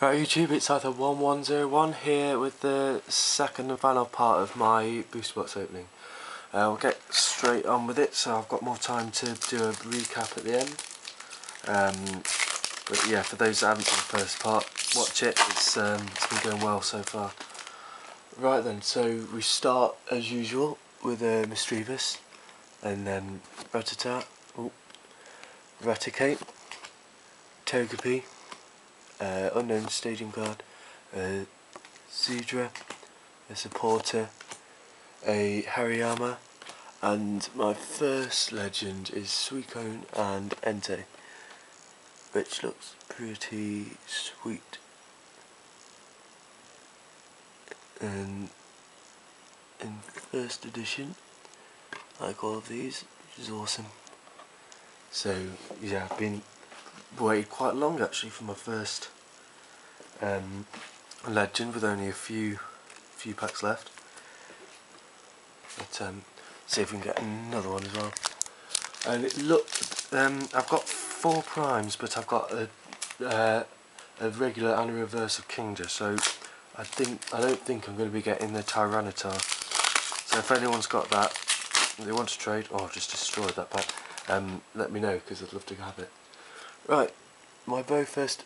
Right YouTube, it's Scyther 1101 here with the second and final part of my booster box opening. Uh, we'll get straight on with it so I've got more time to do a recap at the end. Um, but yeah, for those that haven't seen the first part, watch it, it's, um, it's been going well so far. Right then, so we start as usual with uh, Misdreavus and then Rattata, oh, Raticate, Togepi, uh, unknown staging card, a Seadra, a supporter, a Hariyama, and my first legend is Suicune and Entei, which looks pretty sweet. And in first edition, like all of these, which is awesome. So yeah, I've been waited quite long actually for my first um, legend with only a few few packs left. But um, see if we can get another one as well. And it looked, um, I've got four primes, but I've got a, uh, a regular and a reverse of Kingdra, so I think I don't think I'm going to be getting the Tyranitar. So if anyone's got that, they want to trade, or just destroy that pack, um, let me know because I'd love to have it. Right, my very first